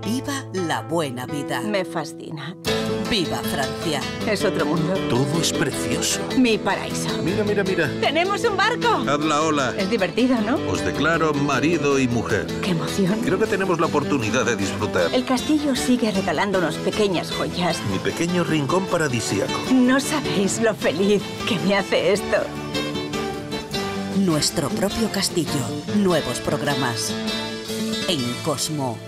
Viva la buena vida. Me fascina. Viva Francia. Es otro mundo. Todo es precioso. Mi paraíso. Mira, mira, mira. ¡Tenemos un barco! Haz la ola. Es divertido, ¿no? Os declaro marido y mujer. ¡Qué emoción! Creo que tenemos la oportunidad de disfrutar. El castillo sigue regalándonos pequeñas joyas. Mi pequeño rincón paradisíaco. No sabéis lo feliz que me hace esto. Nuestro propio castillo. Nuevos programas. En Cosmo.